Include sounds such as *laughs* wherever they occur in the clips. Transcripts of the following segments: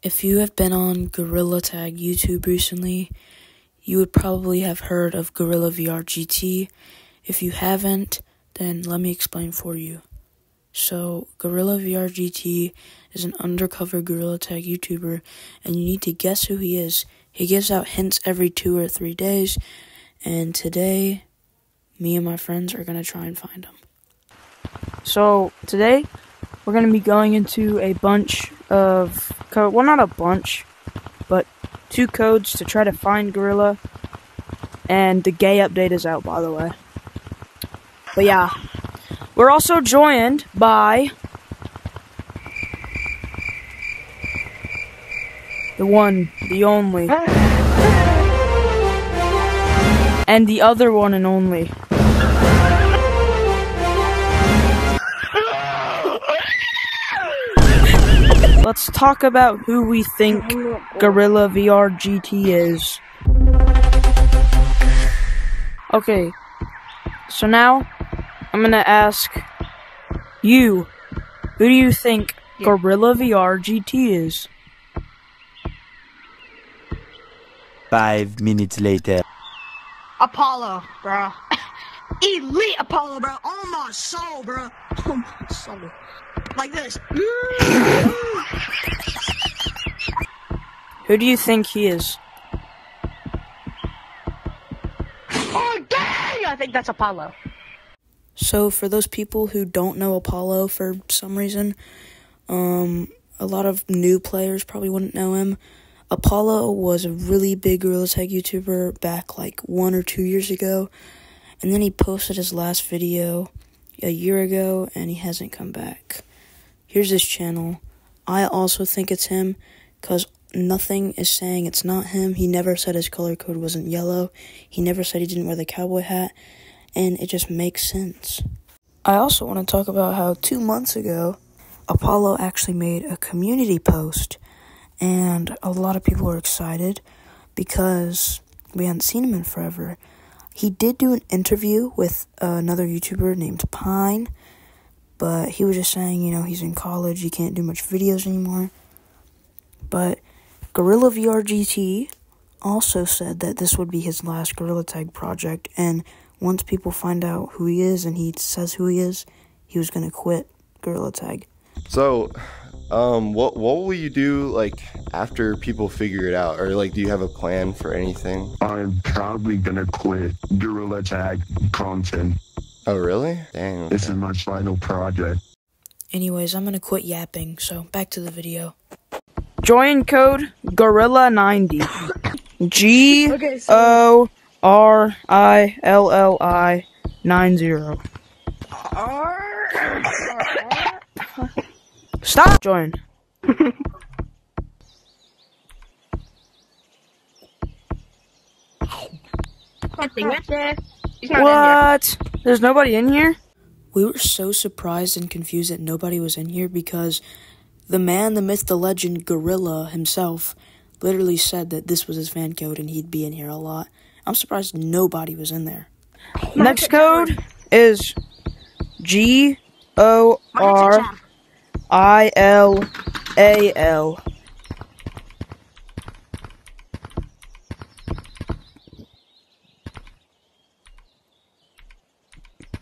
If you have been on Gorilla Tag YouTube recently, you would probably have heard of Gorilla VR GT. If you haven't, then let me explain for you. So, Gorilla VR GT is an undercover Gorilla Tag YouTuber, and you need to guess who he is. He gives out hints every two or three days, and today, me and my friends are going to try and find him. So, today, we're going to be going into a bunch of code. Well, not a bunch, but two codes to try to find Gorilla. And the gay update is out, by the way. But yeah, we're also joined by the one, the only, *laughs* and the other one and only. Talk about who we think Gorilla VR GT is. Okay, so now I'm gonna ask you, who do you think Gorilla VR GT is? Five minutes later. Apollo, bro. *laughs* Elite Apollo, bro. On my soul, bro. On my soul. Like this. Who do you think he is? oh, dang! I think that's Apollo. So, for those people who don't know Apollo for some reason, um, a lot of new players probably wouldn't know him. Apollo was a really big Gorilla Tag YouTuber back like one or two years ago, and then he posted his last video a year ago and he hasn't come back. Here's his channel. I also think it's him because nothing is saying it's not him. He never said his color code wasn't yellow. He never said he didn't wear the cowboy hat. And it just makes sense. I also want to talk about how two months ago, Apollo actually made a community post. And a lot of people were excited because we hadn't seen him in forever. He did do an interview with another YouTuber named Pine but he was just saying, you know, he's in college, he can't do much videos anymore. But Gorilla VR GT also said that this would be his last Gorilla Tag project, and once people find out who he is and he says who he is, he was gonna quit Gorilla Tag. So, um, what what will you do like after people figure it out, or like, do you have a plan for anything? I'm probably gonna quit Gorilla Tag content. Oh, really? Dang. This is my final project. Anyways, I'm gonna quit yapping, so back to the video. Join code Gorilla90. *laughs* G O R I L L I 90. Stop! Join. Nothing right there. He's not in here. What? There's nobody in here? We were so surprised and confused that nobody was in here because the man, the myth, the legend, Gorilla himself literally said that this was his fan code and he'd be in here a lot. I'm surprised nobody was in there. Next code is G O R I L A L.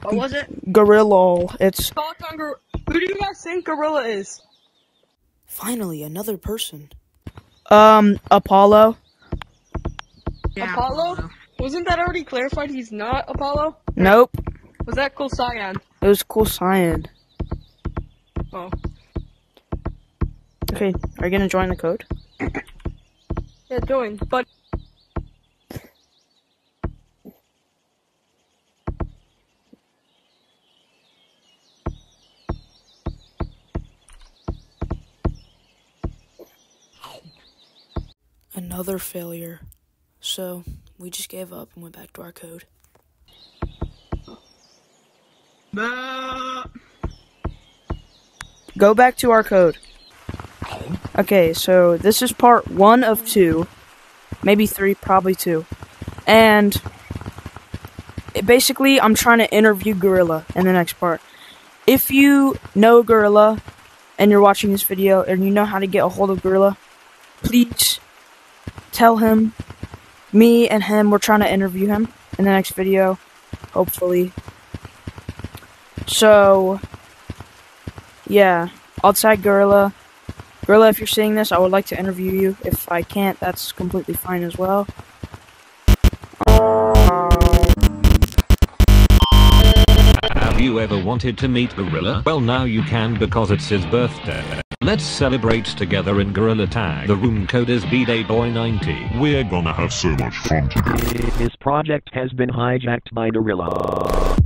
What was it? Gorilla. It's Talk on Gor- Who do you guys think Gorilla is? finally another person. Um, Apollo. Apollo? Wasn't that already clarified he's not Apollo? Nope. Was that cool cyan? It was cool cyan. Oh. Okay, are you gonna join the code? Yeah, join. But Another failure. So, we just gave up and went back to our code. Go back to our code. Okay, so this is part one of two. Maybe three, probably two. And basically, I'm trying to interview Gorilla in the next part. If you know Gorilla and you're watching this video and you know how to get a hold of Gorilla, please tell him me and him we're trying to interview him in the next video, hopefully. So yeah, I'll Gorilla. Gorilla, if you're seeing this, I would like to interview you. If I can't, that's completely fine as well. Have you ever wanted to meet Gorilla? Well now you can because it's his birthday. Let's celebrate together in Gorilla Tag. The room code is BDayBoy90. We're gonna have so much fun today. This project has been hijacked by Gorilla.